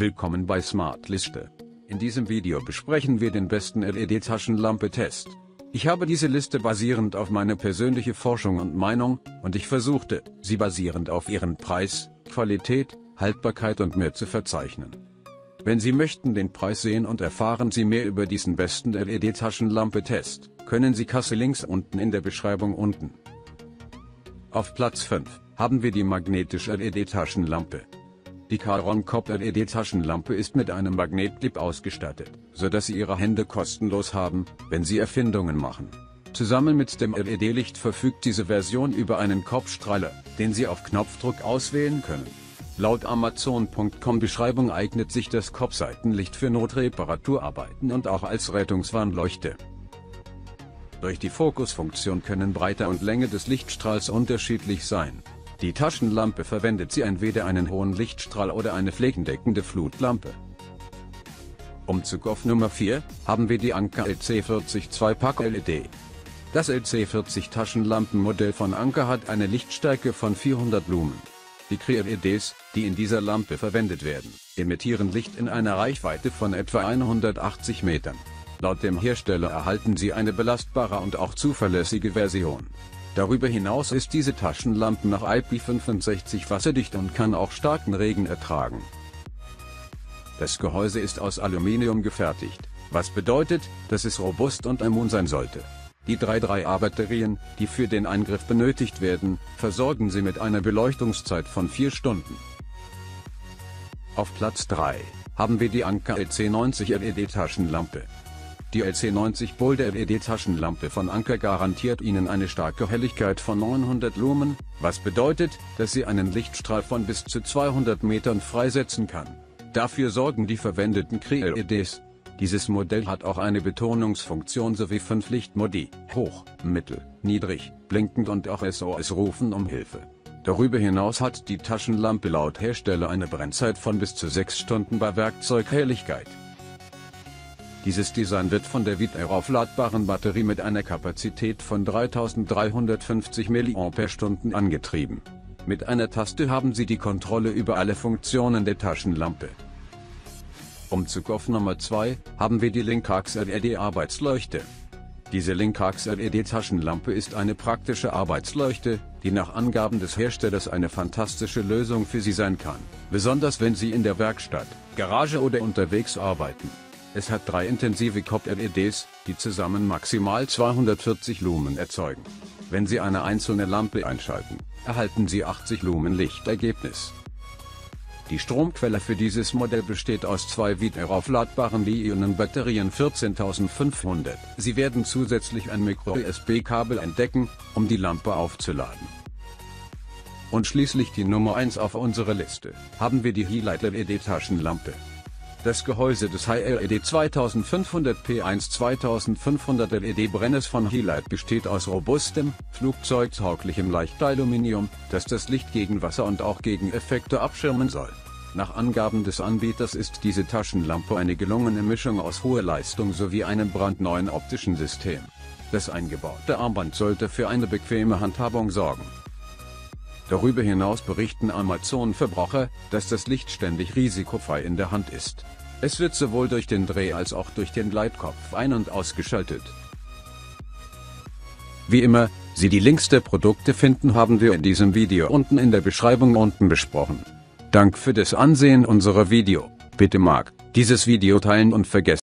Willkommen bei Smart Liste. In diesem Video besprechen wir den besten LED-Taschenlampe-Test. Ich habe diese Liste basierend auf meine persönliche Forschung und Meinung, und ich versuchte, sie basierend auf ihren Preis, Qualität, Haltbarkeit und mehr zu verzeichnen. Wenn Sie möchten den Preis sehen und erfahren Sie mehr über diesen besten LED-Taschenlampe-Test, können Sie Kasse links unten in der Beschreibung unten. Auf Platz 5 haben wir die magnetische LED-Taschenlampe. Die Caron Cop LED-Taschenlampe ist mit einem Magnetclip ausgestattet, so dass Sie Ihre Hände kostenlos haben, wenn Sie Erfindungen machen. Zusammen mit dem LED-Licht verfügt diese Version über einen Kopfstrahler, den Sie auf Knopfdruck auswählen können. Laut Amazon.com Beschreibung eignet sich das Kopfseitenlicht für Notreparaturarbeiten und auch als Rettungswarnleuchte. Durch die Fokusfunktion können Breite und Länge des Lichtstrahls unterschiedlich sein. Die Taschenlampe verwendet sie entweder einen hohen Lichtstrahl oder eine flächendeckende Flutlampe. Umzug auf Nummer 4 haben wir die Anker LC40 2-Pack LED. Das LC40 Taschenlampenmodell von Anker hat eine Lichtstärke von 400 Lumen. Die Cree-LEDs, die in dieser Lampe verwendet werden, emittieren Licht in einer Reichweite von etwa 180 Metern. Laut dem Hersteller erhalten sie eine belastbare und auch zuverlässige Version. Darüber hinaus ist diese Taschenlampe nach IP65 wasserdicht und kann auch starken Regen ertragen. Das Gehäuse ist aus Aluminium gefertigt, was bedeutet, dass es robust und immun sein sollte. Die 3-3A-Batterien, die für den Eingriff benötigt werden, versorgen sie mit einer Beleuchtungszeit von 4 Stunden. Auf Platz 3 haben wir die Anker LC90 LED-Taschenlampe. Die LC90 Boulder LED-Taschenlampe von Anker garantiert Ihnen eine starke Helligkeit von 900 Lumen, was bedeutet, dass sie einen Lichtstrahl von bis zu 200 Metern freisetzen kann. Dafür sorgen die verwendeten Cree-LEDs. Dieses Modell hat auch eine Betonungsfunktion sowie fünf Lichtmodi, hoch, mittel, niedrig, blinkend und auch SOS-Rufen um Hilfe. Darüber hinaus hat die Taschenlampe laut Hersteller eine Brennzeit von bis zu 6 Stunden bei Werkzeughelligkeit. Dieses Design wird von der Vitair aufladbaren Batterie mit einer Kapazität von 3350 mAh angetrieben. Mit einer Taste haben Sie die Kontrolle über alle Funktionen der Taschenlampe. Umzug auf Nummer 2 haben wir die Linkax LED Arbeitsleuchte. Diese Linkax LED Taschenlampe ist eine praktische Arbeitsleuchte, die nach Angaben des Herstellers eine fantastische Lösung für Sie sein kann, besonders wenn Sie in der Werkstatt, Garage oder unterwegs arbeiten. Es hat drei intensive Cop-LEDs, die zusammen maximal 240 Lumen erzeugen. Wenn Sie eine einzelne Lampe einschalten, erhalten Sie 80 Lumen Lichtergebnis. Die Stromquelle für dieses Modell besteht aus zwei wiederaufladbaren Li-Ionen-Batterien 14500. Sie werden zusätzlich ein Micro-USB-Kabel entdecken, um die Lampe aufzuladen. Und schließlich die Nummer 1 auf unserer Liste, haben wir die Highlight LED-Taschenlampe. Das Gehäuse des High-LED 2500P1 2500 LED-Brenners von Helight besteht aus robustem, flugzeugtauglichem Leichtaluminium, das das Licht gegen Wasser und auch gegen Effekte abschirmen soll. Nach Angaben des Anbieters ist diese Taschenlampe eine gelungene Mischung aus hoher Leistung sowie einem brandneuen optischen System. Das eingebaute Armband sollte für eine bequeme Handhabung sorgen. Darüber hinaus berichten Amazon-Verbraucher, dass das Licht ständig risikofrei in der Hand ist. Es wird sowohl durch den Dreh- als auch durch den Gleitkopf ein- und ausgeschaltet. Wie immer, Sie die Links der Produkte finden haben wir in diesem Video unten in der Beschreibung unten besprochen. Dank für das Ansehen unserer Video. Bitte mag dieses Video teilen und vergessen